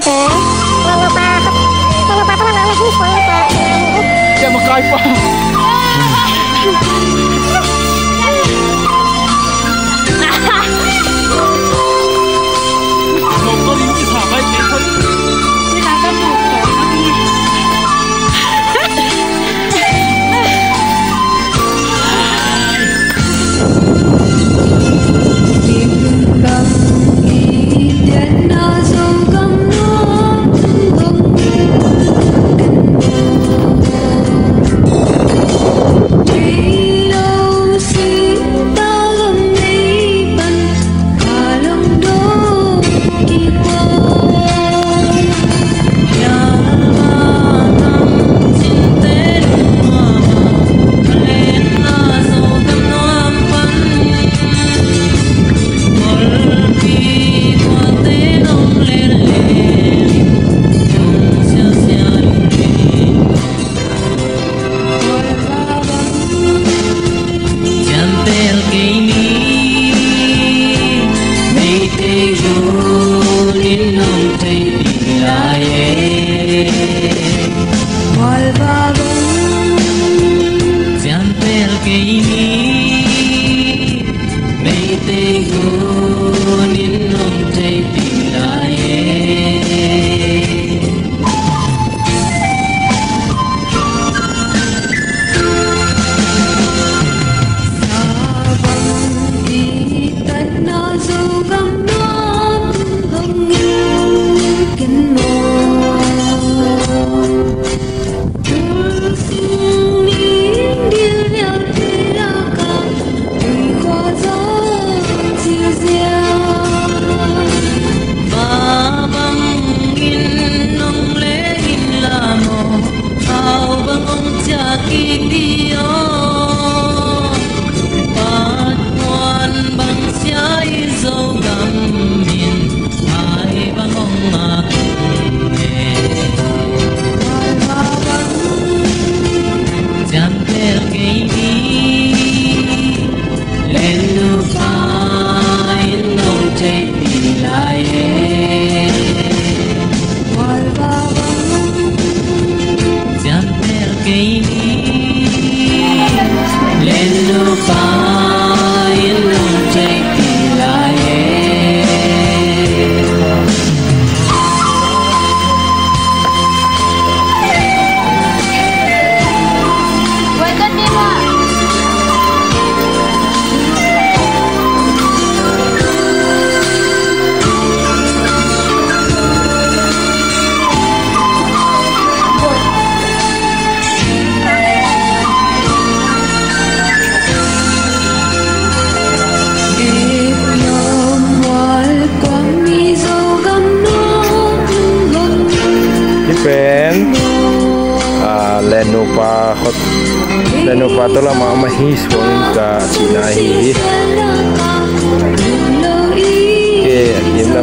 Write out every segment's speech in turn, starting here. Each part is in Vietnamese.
kita mau apa apa apa apa apa you. Dan apa ito lah mama his wong ka sinahihis. Okay, ini lah na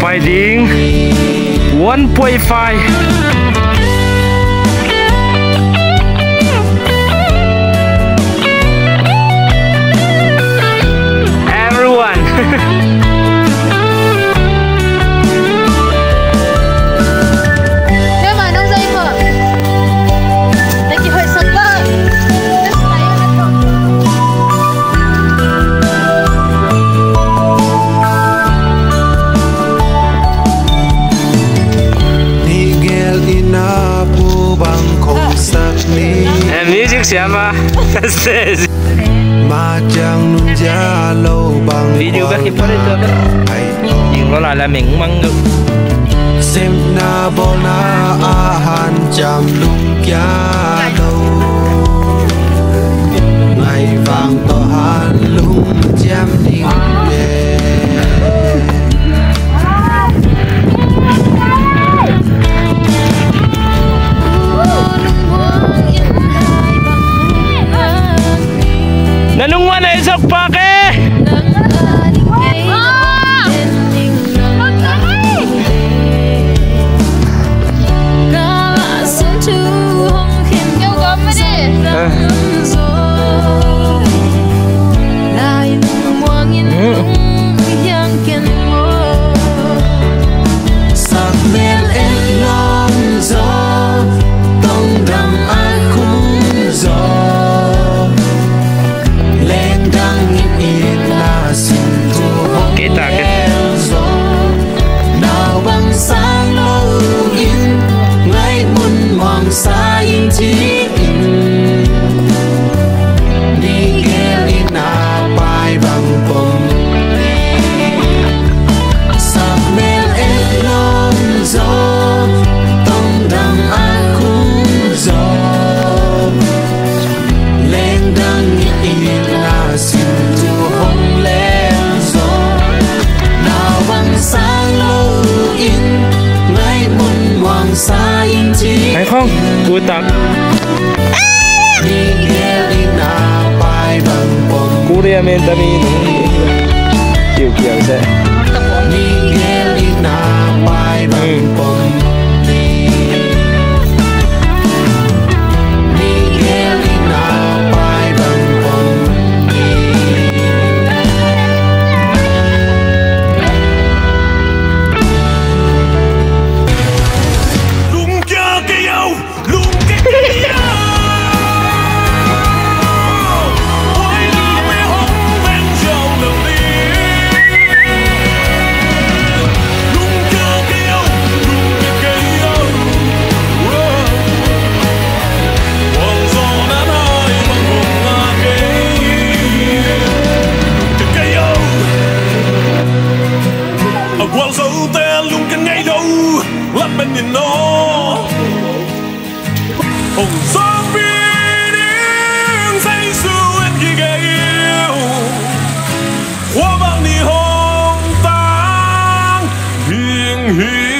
ไปดิ้ง1.5 siapa? Sesi Macam Video bác phốt đi tôi Nhưng nó lại là mình cũng măng ngực Xem na bó na a hàn chạm lung kia đâu Ngày vàng to hàn lung chém đi về ờ. vez eu paguei Kutak. Kuria Mentamino. Kiu kiu, isa. Miguel Inapay Bampong. luôn cả ngày đâu lắm bên nhìn nó. Hồng gió vi đến say sưa anh khi gây yêu. Hoa vàng ni hồng tang hiền hiền.